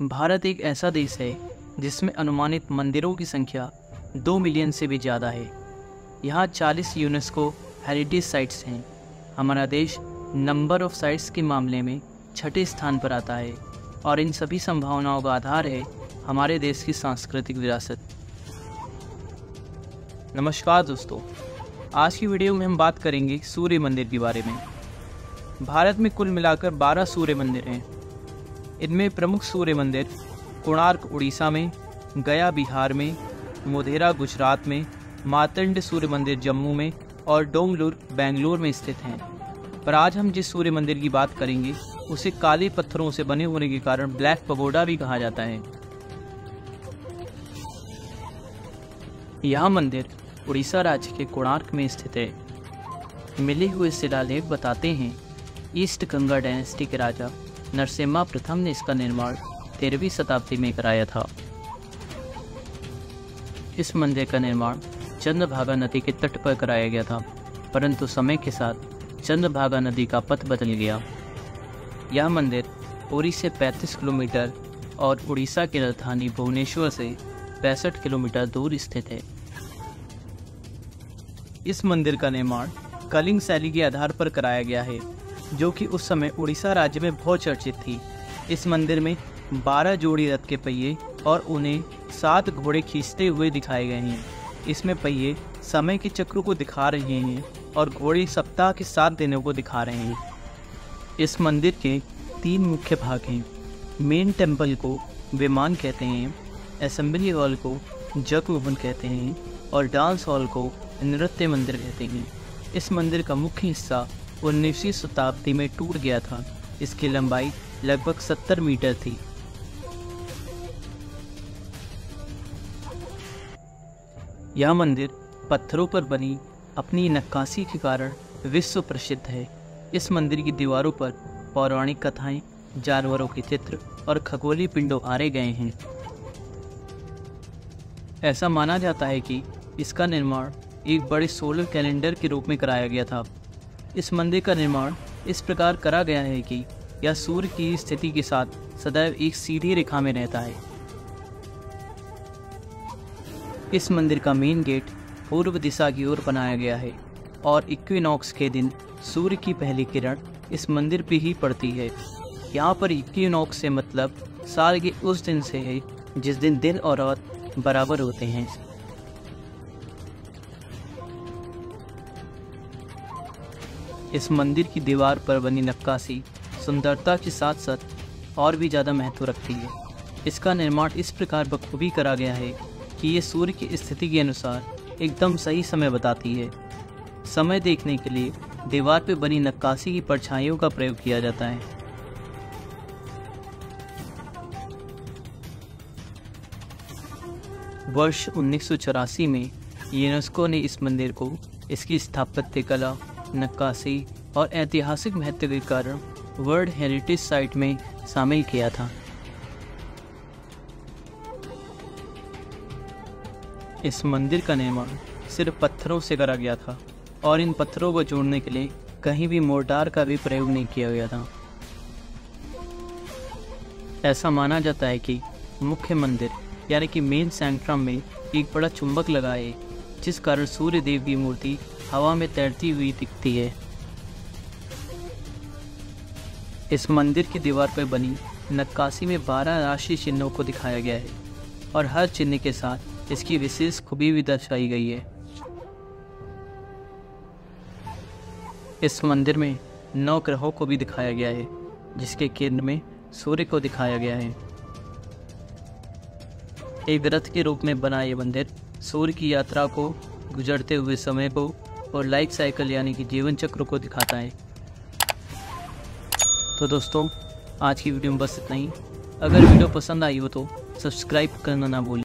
भारत एक ऐसा देश है जिसमें अनुमानित मंदिरों की संख्या दो मिलियन से भी ज़्यादा है। यहाँ 40 यूनेस्को हेरिटेज साइट्स हैं। हमारा देश नंबर ऑफ़ साइट्स के मामले में छठे स्थान पर आता है और इन सभी संभावनाओं का आधार है हमारे देश की सांस्कृतिक विरासत। नमस्कार दोस्तों, आज की वीडियो में हम बात करेंगे सूर्य मंदिर के बारे में। भारत में कुल मिलाकर 12 सूर्य मंदिर हैं। इनमें प्रमुख सूर्य मंदिर, कोणार्क उड़ीसा में, गया बिहार में मोधेरा गुजरात में, मातंड सूर्य मंदिर जम्मू में और डोंगलुर, बेंगलोर में स्थित हैं। पर आज हम जिस सूर्य मंदिर की बात करेंगे, उसे काले पत्थरों से बने होने के कारण ब्लैक पगोडा भी कहा जाता है। यह मंदिर उड़ीसा राज्य के कोणार्क में स्थित है। मिले हुए शिलालेख बताते हैं, ईस्ट गंगा डायनेस्टी के राजा नरसिम्हा प्रथम ने इसका निर्माण तेरहवीं शताब्दी में कराया था। इस मंदिर का निर्माण चंद्रभागा नदी के तट पर कराया गया था, परंतु समय के साथ चंद्रभागा नदी का पथ बदल गया। यह मंदिर पुरी से 35 किलोमीटर और उड़ीसा की राजधानी भुवनेश्वर से पैंसठ किलोमीटर दूर स्थित है। इस मंदिर का निर्माण कलिंग शैली के आधार पर कराया गया है। जो कि उस समय उड़ीसा राज्य में बहुत चर्चित थी। इस मंदिर में 12 जोड़ी रथ के पहिए और उन्हें सात घोड़े खींचते हुए दिखाए गए हैं। इसमें पहिए समय के चक्र को दिखा रहे हैं और घोड़े सप्ताह के सात दिनों को दिखा रहे हैं। इस मंदिर के तीन मुख्य भाग हैं। मेन टेंपल को विमान कहते हैं, असेंबली हॉल को जग भवन कहते हैं और डांस हॉल को नृत्य मंदिर कहते हैं। इस मंदिर का मुख्य हिस्सा उन्नीसवीं शताब्दी में टूट गया था। इसकी लंबाई लगभग 70 मीटर थी। यह मंदिर पत्थरों पर बनी अपनी नक्काशी के कारण विश्व प्रसिद्ध है। इस मंदिर की दीवारों पर पौराणिक कथाएँ, जानवरों के चित्र और खगोलीय पिंडों आरे गए हैं। ऐसा माना जाता है कि इसका निर्माण एक बड़े सोलर कैलेंडर के रूप में कराया गया था। इस मंदिर का निर्माण इस प्रकार करा गया है कि यह सूर्य की स्थिति के साथ सदैव एक सीधी रेखा में रहता है। इस मंदिर का मेन गेट पूर्व दिशा की ओर बनाया गया है और इक्विनॉक्स के दिन सूर्य की पहली किरण इस मंदिर पर ही पड़ती है। यहाँ पर इक्विनॉक्स से मतलब साल के उस दिन से है जिस दिन दिन और रात बराबर होते हैं। इस मंदिर की दीवार पर बनी नक्काशी सुंदरता के साथ साथ और भी ज़्यादा महत्व रखती है। इसका निर्माण इस प्रकार बखूबी करा गया है कि ये सूर्य की स्थिति के अनुसार एकदम सही समय बताती है। समय देखने के लिए दीवार पर बनी नक्काशी की परछाइयों का प्रयोग किया जाता है। वर्ष उन्नीस सौ चौरासी में यूनेस्को ने इस मंदिर को इसकी स्थापत्य कला नक्काशी और ऐतिहासिक महत्व के कारण वर्ल्ड हेरिटेज साइट में शामिल किया था। इस मंदिर का निर्माण सिर्फ़ पत्थरों से करा गया था और इन पत्थरों को जोड़ने के लिए कहीं भी मोर्टार का भी प्रयोग नहीं किया गया था। ऐसा माना जाता है कि मुख्य मंदिर, यानी कि मेन सैंक्ट्रम में एक बड़ा चुंबक लगा है जिस कारण सूर्य देव की मूर्ति हवा में तैरती हुई दिखती है। इस मंदिर की दीवार पर बनी नक्काशी में बारह राशि चिन्हों को दिखाया गया है और हर चिन्ह के साथ इसकी विशेष खूबी भी दर्शाई गई है। इस मंदिर में नौ ग्रहों को भी दिखाया गया है, जिसके केंद्र में सूर्य को दिखाया गया है। एक रथ के रूप में बना यह मंदिर सूर्य की यात्रा को गुजरते हुए समय को और लाइफ साइकिल यानी कि जीवन चक्र को दिखाता है। तो दोस्तों, आज की वीडियो में बस इतना ही। अगर वीडियो पसंद आई हो तो सब्सक्राइब करना ना भूलें।